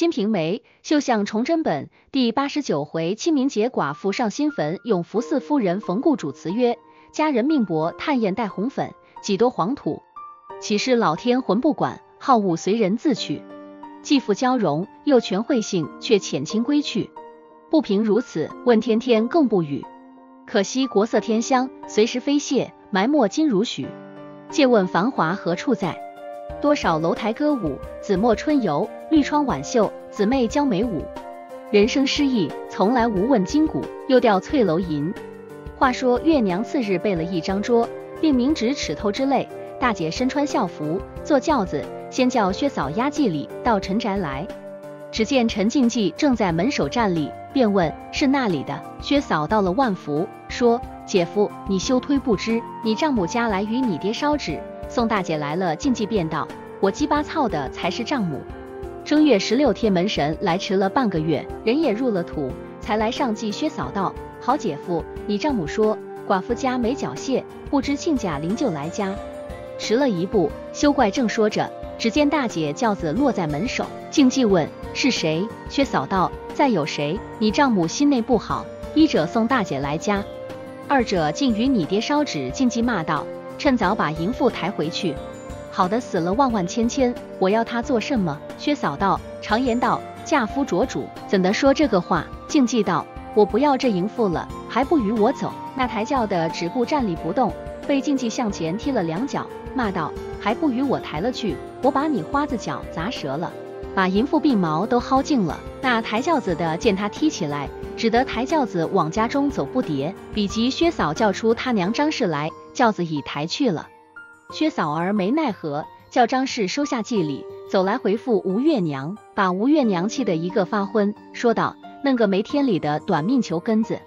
金瓶梅》绣像崇祯本第八十九回，清明节寡妇上新坟，永福寺夫人冯故主词曰：家人命薄，炭焰带红粉，几多黄土，岂是老天魂不管？好物随人自取。继父交融，又全会性，却遣清归去。不平如此，问天天更不语。可惜国色天香，随时飞谢，埋没金如许。借问繁华何处在？多少楼台歌舞，紫陌春游，绿窗挽袖，姊妹娇眉舞。人生失意，从来无问今古，又调翠楼吟。话说月娘次日备了一张桌，并明指尺头之类。大姐身穿校服，坐轿子，先叫薛嫂押祭礼到陈宅来。只见陈静济正在门首站立，便问是那里的。薛嫂到了万福，说姐夫，你休推不知，你丈母家来与你爹烧纸。宋大姐来了，静济便道，我鸡巴操的才是丈母。正月十六贴门神来迟了半个月，人也入了土，才来上祭。薛嫂道，好姐夫，你丈母说寡妇家没缴械，不知亲家灵柩来家，迟了一步，休怪正说着。只见大姐轿子落在门首，静济问是谁？薛嫂道：再有谁？你丈母心内不好，一者送大姐来家，二者竟与你爹烧纸。静济骂道：趁早把淫妇抬回去，好的死了万万千千，我要她做什么？薛嫂道：常言道，嫁夫着主，怎的说这个话？静寂道：我不要这淫妇了，还不与我走？那抬轿的只顾站立不动，被静寂向前踢了两脚，骂道：还不与我抬了去？我把你花子脚砸折了，把淫妇鬓毛都薅净了。那抬轿子的见他踢起来，只得抬轿子往家中走不迭。比及薛嫂叫出他娘张氏来，轿子已抬去了。薛嫂儿没奈何，叫张氏收下祭礼，走来回复吴月娘，把吴月娘气得一个发昏，说道：弄个没天理的短命球根子！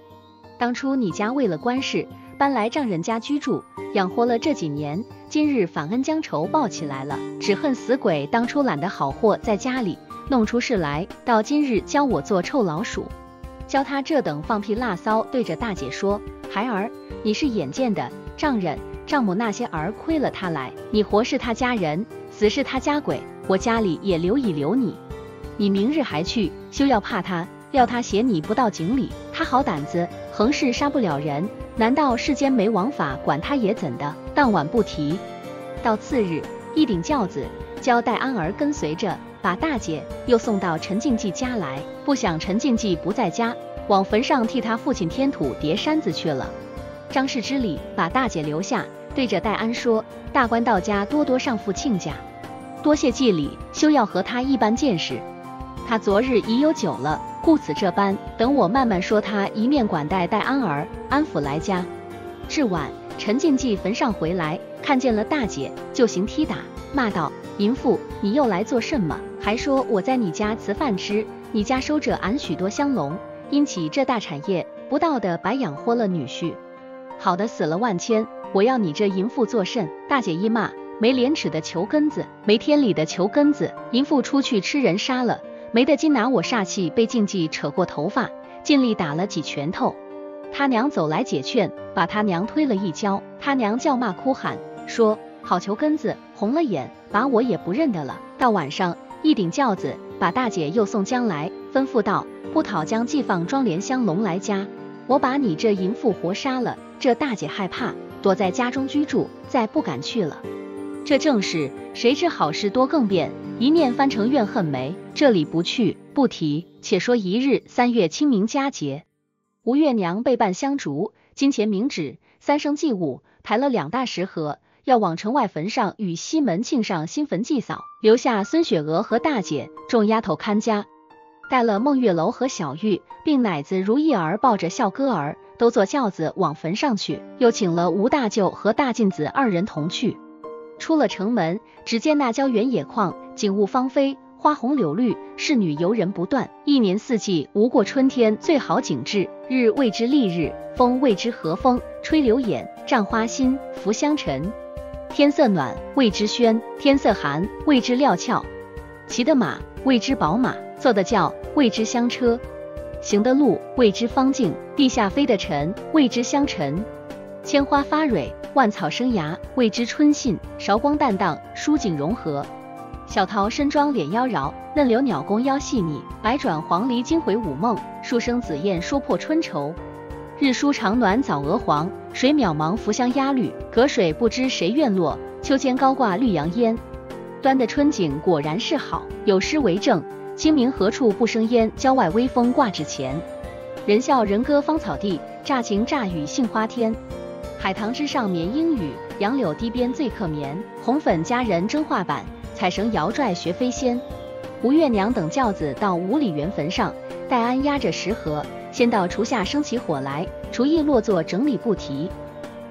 当初你家为了官事搬来丈人家居住，养活了这几年。今日反恩将仇报起来了，只恨死鬼当初揽的好货在家里弄出事来，到今日教我做臭老鼠，教他这等放屁辣骚。对着大姐说：“孩儿，你是眼见的，丈人、丈母那些儿亏了他来，你活是他家人，死是他家鬼，我家里也留一留你。你明日还去，休要怕他，料他嫌你不到井里，他好胆子，横是杀不了人。”难道世间没王法管他也怎的？当晚不提。到次日，一顶轿子，交代安儿跟随着，把大姐又送到陈静济家来。不想陈静济不在家，往坟上替他父亲添土叠山子去了。张氏之礼，把大姐留下，对着戴安说：“大官到家多多上父亲家，多谢祭礼，休要和他一般见识。他昨日已有酒了。”故此这般，等我慢慢说。他一面管待戴安儿，安抚来家。至晚，陈静济坟上回来，看见了大姐，就行踢打，骂道：“淫妇，你又来做甚么？还说我在你家辞饭吃，你家收着俺许多香笼，因起这大产业，不道的白养活了女婿。好的死了万千，我要你这淫妇做甚？”大姐一骂，没廉耻的球根子，没天理的球根子，淫妇出去吃人杀了。没得金拿我煞气，被静济扯过头发，尽力打了几拳头。他娘走来解劝，把他娘推了一跤。他娘叫骂哭喊，说好球根子，红了眼，把我也不认得了。到晚上，一顶轿子把大姐又送将来，吩咐道：不讨将寄放庄莲香笼来家，我把你这淫妇活杀了。这大姐害怕，躲在家中居住，再不敢去了。这正是谁知好事多更变，一念翻成怨恨梅。这里不去不提，且说一日三月清明佳节，吴月娘备办香烛、金钱冥纸、三生祭物，抬了两大石盒，要往城外坟上与西门庆上新坟祭扫，留下孙雪娥和大姐众丫头看家，带了孟月楼和小玉，并奶子如意儿抱着笑歌儿，都坐轿子往坟上去，又请了吴大舅和大妗子二人同去。出了城门，只见那郊原野旷，景物芳菲，花红柳绿，侍女游人不断。一年四季无过春天最好景致。日谓之丽日，风谓之和风，吹柳眼，绽花心，拂香尘。天色暖谓之轩，天色寒谓之料峭。骑的马谓之宝马，坐的轿谓之香车，行的路谓之方径，地下飞的尘谓之香尘。千花发蕊，万草生芽，谓之春信；韶光淡荡，疏景融合。小桃身装脸妖娆，嫩柳鸟弓腰细腻，百转黄鹂惊回午梦。数声紫燕说破春愁。日出长暖早鹅黄，水渺茫浮香压绿。隔水不知谁院落，秋千高挂绿杨烟。端的春景果然是好，有诗为证：清明何处不生烟？郊外微风挂纸钱。人笑人歌芳草地，乍晴乍雨杏花天。海棠枝上眠莺语，杨柳堤边醉客眠。红粉佳人争画板，彩绳摇拽学飞仙。吴月娘等轿子到五里园坟上，戴安压着食盒，先到厨下生起火来。厨艺落座整理不提。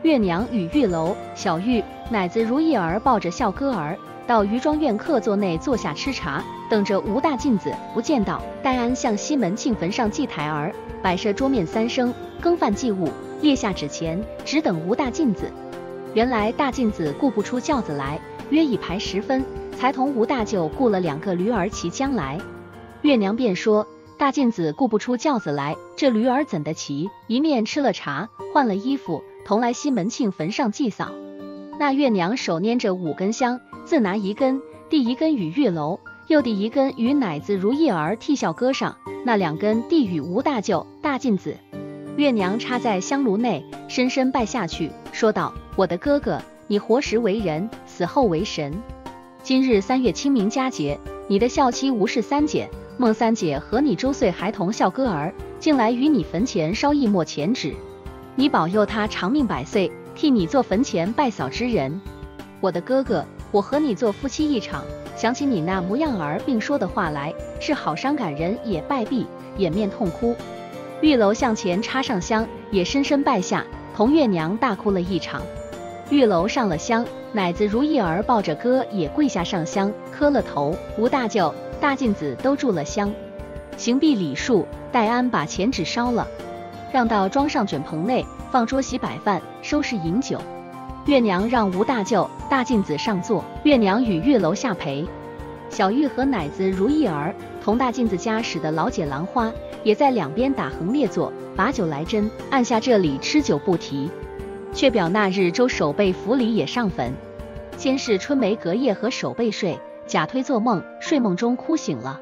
月娘与玉楼、小玉、奶子如意儿抱着笑歌儿，到余庄院客座内坐下吃茶，等着吴大妗子不见到。戴安向西门庆坟上祭台儿，摆设桌面三生，更饭祭物。列下纸钱，只等吴大妗子。原来大妗子顾不出轿子来，约已排时分，才同吴大舅雇了两个驴儿骑将来。月娘便说：大妗子顾不出轿子来，这驴儿怎的骑？一面吃了茶，换了衣服，同来西门庆坟上祭扫。那月娘手拈着五根香，自拿一根，递一根与玉楼，又递一根与奶子如意儿替孝歌上，那两根递与吴大舅、大妗子。月娘插在香炉内，深深拜下去，说道：“我的哥哥，你活时为人，死后为神。今日三月清明佳节，你的孝妻吴氏三姐、孟三姐和你周岁孩童孝哥儿，竟来与你坟前烧一墨钱纸。你保佑他长命百岁，替你做坟前拜扫之人。我的哥哥，我和你做夫妻一场。想起你那模样儿，并说的话来，是好伤感人，也败壁，掩面痛哭。”玉楼向前插上香，也深深拜下，同月娘大哭了一场。玉楼上了香，奶子如意儿抱着哥也跪下上香，磕了头。吴大舅、大妗子都住了香，行毕礼数，戴安把钱纸烧了，让到庄上卷棚内放桌席摆饭，收拾饮酒。月娘让吴大舅、大妗子上座，月娘与月楼下陪。小玉和奶子如意儿同大妗子家使的老姐兰花。也在两边打横列坐，把酒来斟，按下这里吃酒不提。却表那日周守备府里也上坟，先是春梅隔夜和守备睡，假推做梦，睡梦中哭醒了。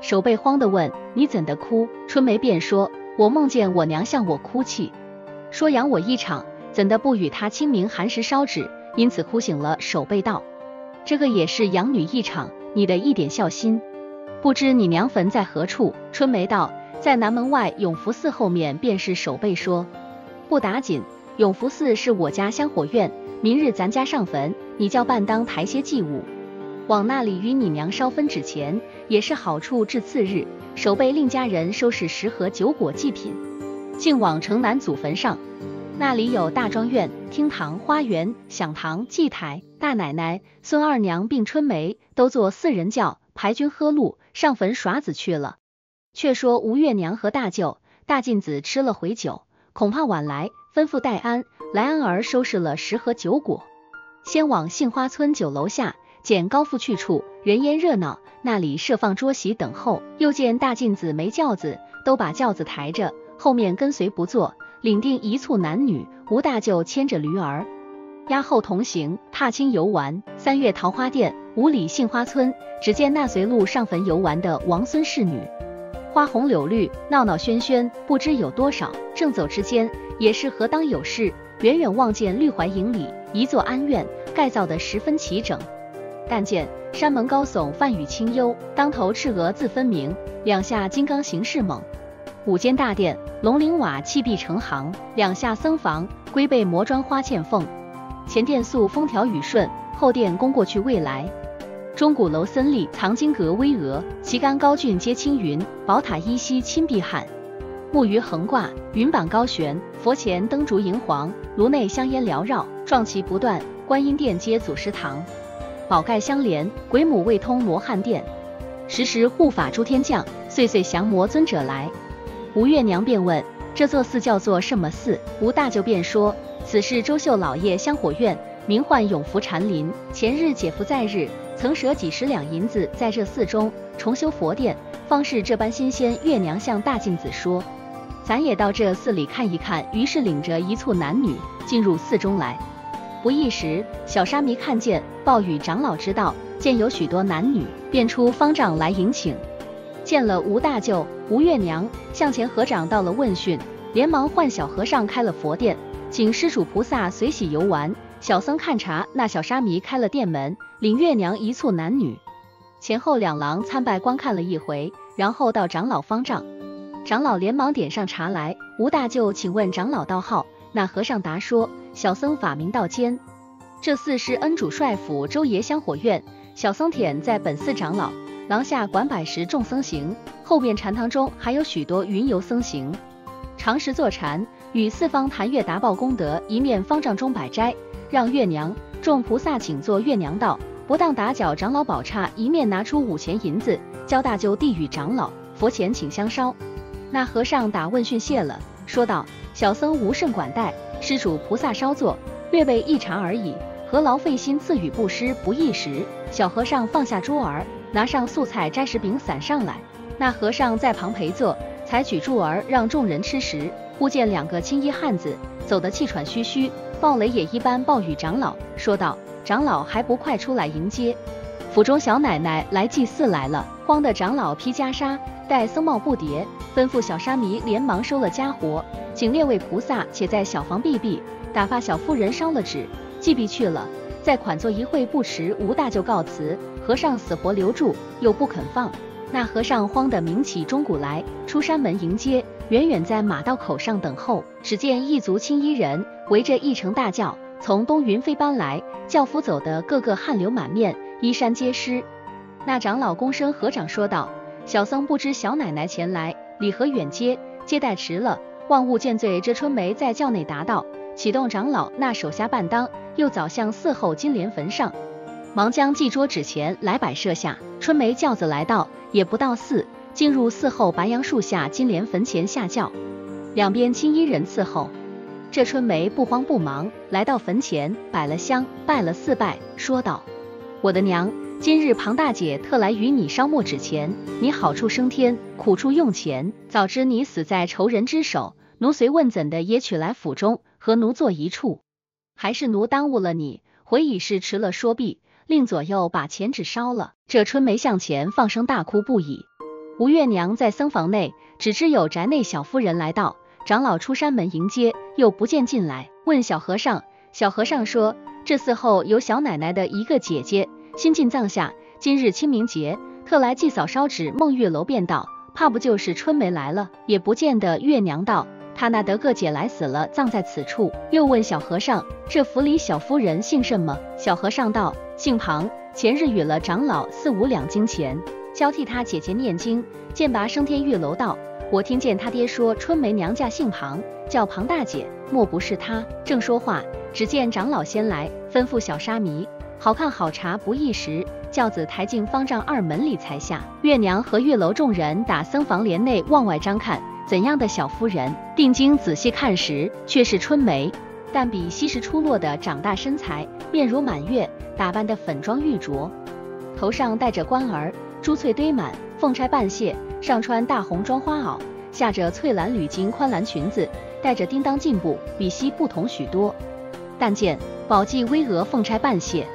守备慌的问：“你怎的哭？”春梅便说：“我梦见我娘向我哭泣，说养我一场，怎的不与他清明寒食烧纸，因此哭醒了。”守备道：“这个也是养女一场，你的一点孝心。不知你娘坟在何处？”春梅道。在南门外永福寺后面，便是守备说，不打紧。永福寺是我家香火院，明日咱家上坟，你叫伴当抬些祭物，往那里与你娘烧分纸钱，也是好处。至次日，守备令家人收拾食盒酒果祭品，竟往城南祖坟上，那里有大庄院、厅堂、花园、享堂、祭台。大奶奶、孙二娘并春梅都坐四人轿，排军喝路上坟耍子去了。却说吴月娘和大舅、大妗子吃了回酒，恐怕晚来，吩咐戴安、来安儿收拾了食和酒果，先往杏花村酒楼下见高富去处，人烟热闹，那里设放桌席等候。又见大妗子没轿子，都把轿子抬着，后面跟随不坐，领定一簇男女。吴大舅牵着驴儿，押后同行，踏青游玩。三月桃花店，五里杏花村，只见那随路上坟游玩的王孙侍女。花红柳绿，闹闹喧喧，不知有多少。正走之间，也是何当有事。远远望见绿槐营里一座庵院，盖造得十分齐整。但见山门高耸，梵语清幽，当头赤额字分明，两下金刚形势猛。五间大殿，龙鳞瓦砌壁成行，两下僧房，龟背磨砖花嵌缝。前殿素风调雨顺，后殿宫过去未来。钟鼓楼森立，藏经阁巍峨，旗杆高峻接青云，宝塔依稀亲碧汉。木鱼横挂，云板高悬，佛前灯烛银黄，炉内香烟缭绕，壮旗不断。观音殿接祖师堂，宝盖相连，鬼母未通罗汉殿。时时护法诸天将，岁岁降魔尊者来。吴月娘便问：这座寺叫做什么寺？吴大舅便说：此是周秀老爷香火院，名唤永福禅林。前日姐夫在日。曾舍几十两银子在这寺中重修佛殿，方是这般新鲜。月娘向大妗子说：“咱也到这寺里看一看。”于是领着一簇男女进入寺中来。不一时，小沙弥看见，报与长老知道，见有许多男女，便出方丈来迎请。见了吴大舅、吴月娘，向前合掌道了问讯，连忙唤小和尚开了佛殿，请施主菩萨随喜游玩。小僧看茶，那小沙弥开了殿门，领月娘一簇男女，前后两廊参拜观看了一回，然后到长老方丈。长老连忙点上茶来。吴大舅请问长老道号，那和尚答说：小僧法名道坚。这寺是恩主帅府周爷香火院，小僧忝在本寺长老，廊下管百十众僧行，后边禅堂中还有许多云游僧行。常时坐禅，与四方谈月达报功德，一面方丈中摆斋，让月娘众菩萨请坐。月娘道：不当打搅长老宝刹，一面拿出五钱银子，交大舅递与长老，佛前请香烧。那和尚打问讯谢了，说道：小僧无甚管待，施主菩萨稍坐，略备一茶而已。何劳费心赐予布施不易时。小和尚放下桌儿，拿上素菜摘食饼散上来。那和尚在旁陪坐，采取柱儿让众人吃食。忽见两个青衣汉子走得气喘吁吁，暴雷也一般暴雨长老，说道：长老还不快出来迎接？府中小奶奶来祭祀来了。慌的长老披袈裟，戴僧帽布叠，吩咐小沙弥连忙收了家伙，请列位菩萨且在小房避避，打发小夫人烧了纸。祭毕去了，再款坐一会不迟。吴大就告辞，和尚死活留住，又不肯放。那和尚慌得鸣起钟鼓来，出山门迎接，远远在马道口上等候。只见一族青衣人围着一乘大轿，从东云飞搬来，轿夫走得个个汗流满面，衣衫皆湿。那长老躬身合掌说道：“小僧不知小奶奶前来，礼和远接，接待迟了，望勿见罪。”这春梅在轿内答道：“启动长老，那手下半当。”又早向寺后金莲坟上，忙将祭桌纸钱来摆设下。春梅轿子来到，也不到寺，进入寺后白杨树下金莲坟前下轿，两边青衣人伺候。这春梅不慌不忙，来到坟前，摆了香，拜了四拜，说道：“我的娘，今日庞大姐特来与你烧墨纸钱，你好处升天，苦处用钱。早知你死在仇人之手，奴随问怎的也取来府中，和奴坐一处。”还是奴耽误了你，回已是迟了。说毕，令左右把钱纸烧了。这春梅向前放声大哭不已。吴月娘在僧房内，只知有宅内小夫人来到，长老出山门迎接，又不见进来，问小和尚。小和尚说，这寺后有小奶奶的一个姐姐，新进葬下，今日清明节，特来祭扫烧纸。孟月楼便道，怕不就是春梅来了？也不见得。月娘道。他那得个姐来死了，葬在此处。又问小和尚：“这府里小夫人姓什么？”小和尚道：“姓庞，前日与了长老四五两金钱，交替他姐姐念经。剑拔升天玉楼道，我听见他爹说春梅娘家姓庞，叫庞大姐，莫不是他？”正说话，只见长老先来，吩咐小沙弥：“好看好茶不一时，轿子抬进方丈二门里才下。”月娘和玉楼众人打僧房帘内往外张看。怎样的小夫人？定睛仔细看时，却是春梅，但比昔时出落的长大身材，面如满月，打扮的粉妆玉琢，头上戴着冠儿，珠翠堆满，凤钗半卸，上穿大红妆花袄，下着翠蓝缕巾宽蓝裙子，带着叮当进步，比昔不同许多。但见宝髻巍峨，凤钗半卸，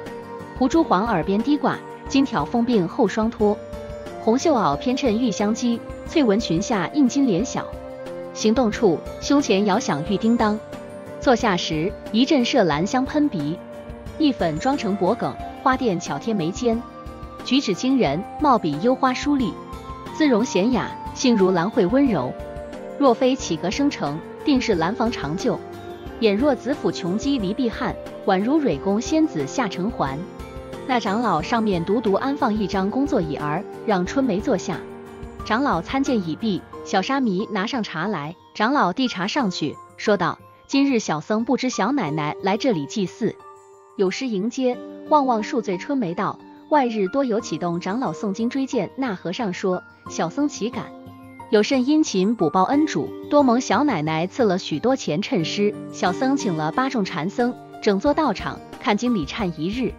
胡珠黄耳边低挂，金挑凤鬓后双脱，红袖袄偏衬玉香肌。翠纹裙下映金莲小，行动处胸前摇响玉叮当，坐下时一阵麝兰香喷鼻，一粉妆成薄梗，花钿巧贴眉间，举止惊人，貌比幽花疏丽，姿容娴雅，性如兰蕙温柔。若非起格生成，定是兰房长旧。眼若紫府琼姬离碧汉，宛如蕊宫仙子下承环。那长老上面独独安放一张工作椅儿，让春梅坐下。长老参见已毕，小沙弥拿上茶来，长老递茶上去，说道：“今日小僧不知小奶奶来这里祭祀，有失迎接，望望恕罪。”春梅道：“外日多有启动长老诵经追荐。”那和尚说：“小僧岂敢？有甚殷勤补报恩主，多蒙小奶奶赐了许多钱衬施，小僧请了八众禅僧，整座道场看经礼忏一日。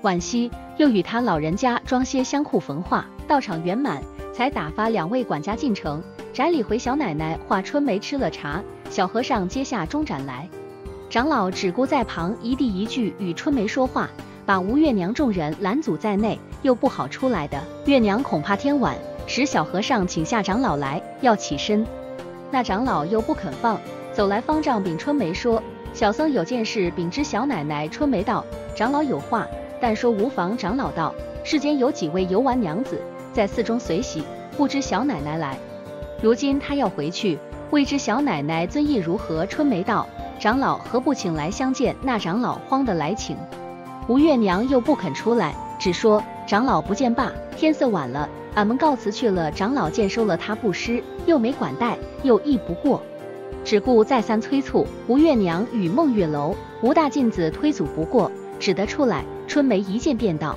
晚夕又与他老人家装些香库焚化，道场圆满。”才打发两位管家进城，宅里回小奶奶画春梅吃了茶，小和尚接下中盏来，长老只顾在旁一地一句与春梅说话，把吴月娘众人拦阻在内，又不好出来的。月娘恐怕天晚，使小和尚请下长老来，要起身。那长老又不肯放，走来方丈禀春梅说：“小僧有件事禀知小奶奶。”春梅道：“长老有话，但说无妨。”长老道：“世间有几位游玩娘子在寺中随喜，不知小奶奶来。如今她要回去，未知小奶奶尊意如何？”春梅道：“长老何不请来相见？”那长老慌得来请。吴月娘又不肯出来，只说长老不见罢。天色晚了，俺们告辞去了。长老见收了他布施，又没管待，又意不过，只顾再三催促。吴月娘与孟月楼、吴大镜子推阻不过，只得出来。春梅一见便道：“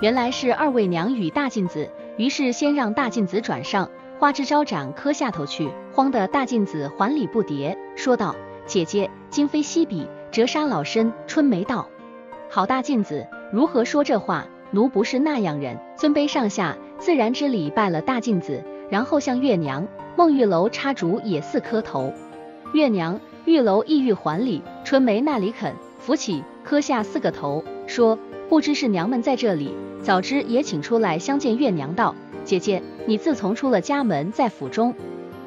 原来是二位娘与大镜子。”于是先让大镜子转上，花枝招展磕下头去。慌得大镜子还礼不迭，说道：“姐姐，今非昔比，折杀老身。”春梅道。好大镜子，如何说这话？奴不是那样人。尊卑上下，自然之礼拜了大镜子，然后向月娘、孟玉楼插烛也似磕头。月娘、玉楼意欲还礼，春梅那里肯，扶起磕下四个头，说：不知是娘们在这里，早知也请出来相见。月娘道：姐姐，你自从出了家门，在府中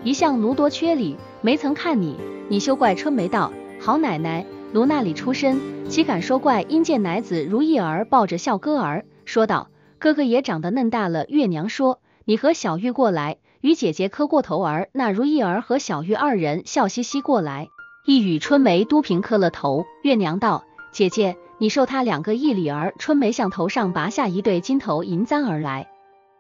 一向奴多缺礼，没曾看你。你休怪春梅道：好奶奶。奴那里出身，岂敢说怪？因见奶子如意儿抱着笑歌儿，说道：“哥哥也长得嫩大了。”月娘说：“你和小玉过来，与姐姐磕过头儿。”那如意儿和小玉二人笑嘻嘻过来，一与春梅都平磕了头。月娘道：“姐姐，你受他两个一礼儿。”春梅向头上拔下一对金头银簪而来，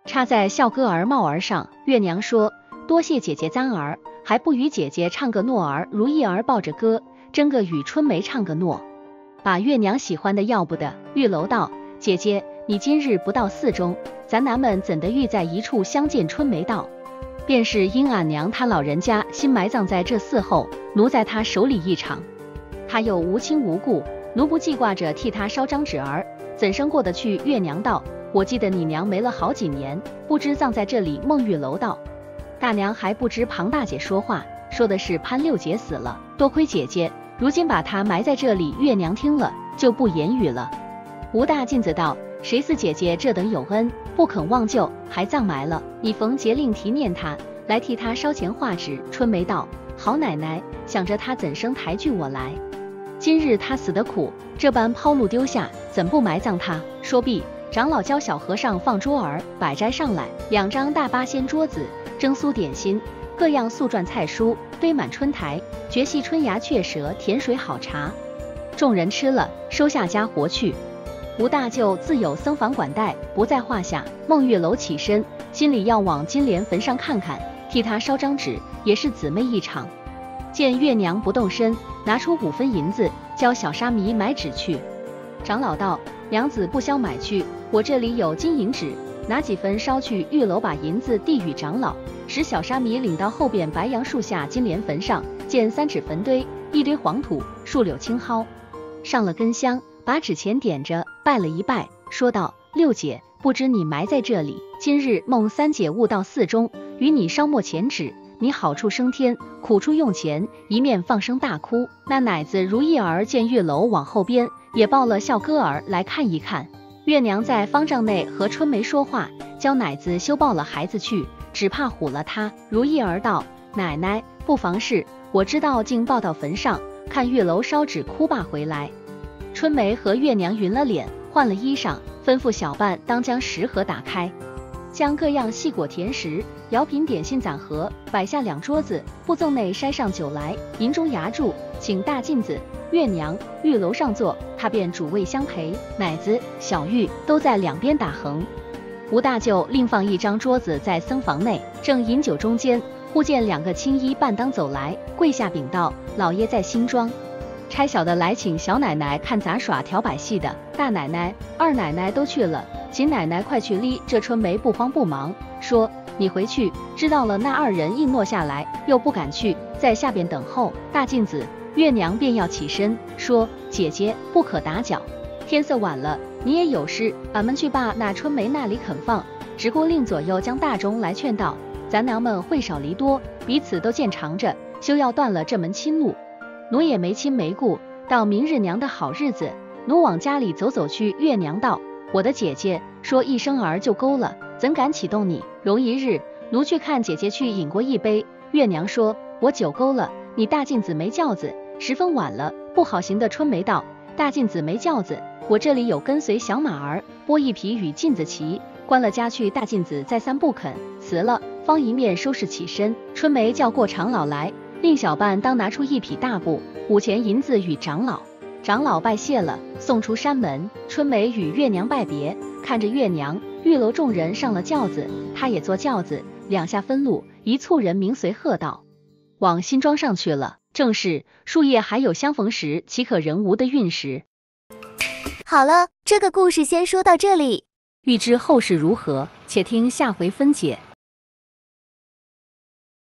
插在笑歌儿帽儿上。月娘说：“多谢姐姐簪儿，还不与姐姐唱个诺儿。”如意儿抱着歌。争个与春梅唱个诺，把月娘喜欢的要不得。玉楼道：“姐姐，你今日不到寺中，咱男们怎的遇在一处相见？”春梅道：“便是因俺娘她老人家新埋葬在这寺后，奴在她手里一场。她又无亲无故，奴不记挂着替他烧张纸儿，怎生过得去？”月娘道：“我记得你娘没了好几年，不知葬在这里。”孟玉楼道：“大娘还不知庞大姐说话。”说的是潘六姐死了，多亏姐姐，如今把她埋在这里。月娘听了就不言语了。吴大妗子道：“谁似姐姐这等有恩，不肯忘旧，还葬埋了？你逢节令提念她，来替她烧钱画纸。”春梅道：“好奶奶，想着她怎生抬举我来？今日他死的苦，这般抛路丢下，怎不埋葬他？”说毕，长老教小和尚放桌儿，摆斋上来，两张大八仙桌子，蒸酥点心。各样素馔菜蔬堆满春台，绝细春芽雀舌，甜水好茶。众人吃了，收下家活去。吴大舅自有僧房管带，不在话下。孟月楼起身，心里要往金莲坟上看看，替他烧张纸，也是姊妹一场。见月娘不动身，拿出五分银子，教小沙弥买纸去。长老道：娘子不消买去，我这里有金银纸。拿几分烧去，玉楼把银子递与长老，使小沙弥领到后边白杨树下金莲坟上，见三尺坟堆，一堆黄土，树柳青蒿，上了根香，把纸钱点着，拜了一拜，说道：“六姐，不知你埋在这里，今日孟三姐悟到寺中，与你烧墨钱纸，你好处升天，苦处用钱，一面放声大哭。那奶子如意儿见月楼往后边，也抱了笑歌儿来看一看。”月娘在方丈内和春梅说话，教奶子休抱了孩子去，只怕唬了他。如意儿道：“奶奶不妨事，我知道，竟抱到坟上，看月楼烧纸哭罢回来。”春梅和月娘匀了脸，换了衣裳，吩咐小伴当将食盒打开，将各样细果甜食、摇品点心攒盒，摆下两桌子，布赠内筛上酒来，银中牙柱，请大妗子。月娘玉楼上坐，他便主位相陪。奶子、小玉都在两边打横。吴大舅另放一张桌子在僧房内，正饮酒中间，忽见两个青衣伴当走来，跪下禀道：“老爷在新庄，差小的来请小奶奶看杂耍、调摆戏的。大奶奶、二奶奶都去了，请奶奶快去哩。”这春梅不慌不忙，说：“你回去，知道了。”那二人应诺下来，又不敢去，在下边等候。大镜子。月娘便要起身，说：“姐姐不可打搅，天色晚了，你也有事，俺们去罢。”那春梅那里肯放，直顾令左右将大钟来劝道：“咱娘们会少离多，彼此都见长着，休要断了这门亲路。奴也没亲没故，到明日娘的好日子，奴往家里走走去，月娘道：“我的姐姐说一生儿就够了，怎敢启动你？容一日，奴去看姐姐去饮过一杯。”月娘说：“我酒够了，你大镜子没轿子，十分晚了，不好行的。”春梅道：“大镜子没轿子，我这里有跟随小马儿，拨一匹与镜子骑。关了家去，大镜子再三不肯辞了，方一面收拾起身。春梅叫过长老来，令小伴当拿出一匹大布，五钱银子与长老。长老拜谢了，送出山门。春梅与月娘拜别，看着月娘，玉楼众人上了轿子，她也坐轿子，两下分路，一簇人名随喝道：“往新庄上去了。”正是树叶还有相逢时，岂可人无的运时。好了，这个故事先说到这里。欲知后事如何，且听下回分解。